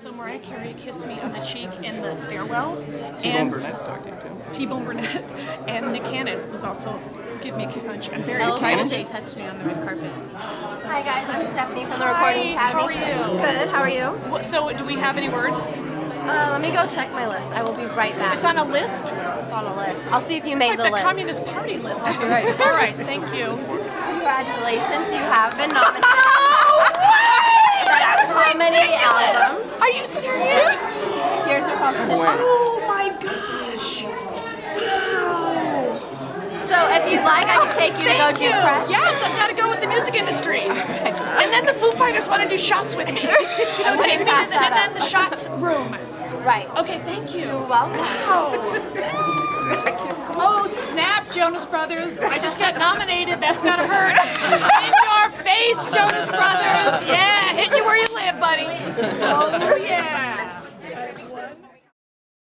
So Mariah Carey kissed me on the cheek in the stairwell. T-Bone and Burnett talked to you too. T-Bone Burnett and Nick Cannon was also give me a kiss on the cheek. I'm very LL excited. Cool J touched me on the red carpet. Hi guys, I'm Stephanie from the Hi, Recording how are you? Good, how are you? What- So do we have any word? Uh, let me go check my list. I will be right back. It's on a list. It's on a list. I'll see if you It's made like the the list. Communist Party list. Right. All right, thank you. Congratulations, you have been nominated. way! Best Comedy Album. Are you serious? Here's your competition. Oh my gosh! Wow! So if you'd like, I can take you to go Thank do you. press. Yes, I've got to go with the music industry. And then the Foo Fighters want to do shots with me. So take me gonna the, that and then the shots room. Right. Okay, thank you. You're welcome. Oh snap, Jonas Brothers! I just got nominated. That's gotta hurt. In your face, Jonas Brothers! Yeah, hit you where you live, buddy. Oh yeah.